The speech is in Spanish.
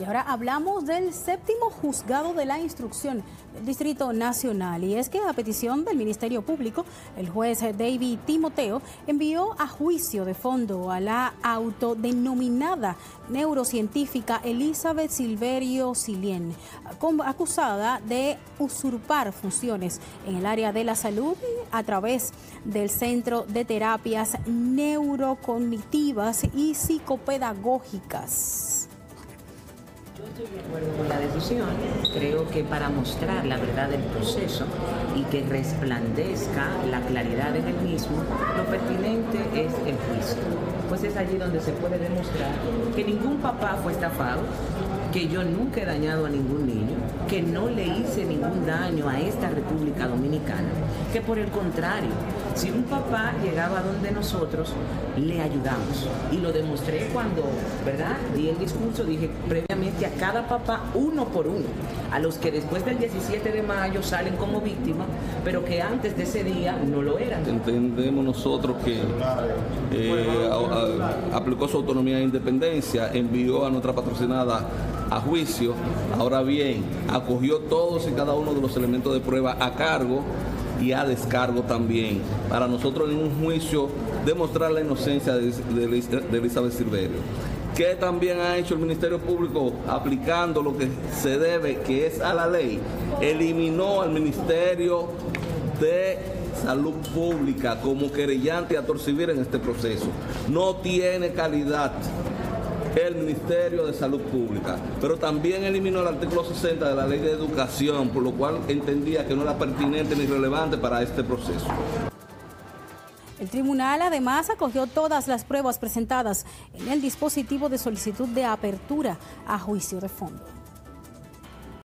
Y ahora hablamos del séptimo juzgado de la instrucción del Distrito Nacional. Y es que a petición del Ministerio Público, el juez David Timoteo envió a juicio de fondo a la autodenominada neurocientífica Elizabeth Silverio Silien, acusada de usurpar funciones en el área de la salud a través del Centro de Terapias Neurocognitivas y Psicopedagógicas. Yo estoy de acuerdo con la decisión. Creo que para mostrar la verdad del proceso y que resplandezca la claridad en el mismo, lo pertinente es el juicio. Pues es allí donde se puede demostrar que ningún papá fue estafado, que yo nunca he dañado a ningún niño, que no le hice ningún daño a esta República Dominicana, que por el contrario, si un papá llegaba donde nosotros, le ayudamos. Y lo demostré cuando, ¿verdad? Di el discurso, dije previamente a cada papá uno por uno, a los que después del 17 de mayo salen como víctimas, pero que antes de ese día no lo eran. Entendemos nosotros que eh, aplicó su autonomía e independencia, envió a nuestra patrocinada a juicio. Ahora bien, acogió todos y cada uno de los elementos de prueba a cargo y a descargo también. Para nosotros en un juicio demostrar la inocencia de, Elizabeth Silverio. ¿Qué también ha hecho el Ministerio Público aplicando lo que se debe, que es a la ley? Eliminó al Ministerio de Salud Pública como querellante a torcibir en este proceso. No tiene calidad el Ministerio de Salud Pública, pero también eliminó el artículo 60 de la Ley de Educación, por lo cual entendía que no era pertinente ni relevante para este proceso. El tribunal además acogió todas las pruebas presentadas en el dispositivo de solicitud de apertura a juicio de fondo.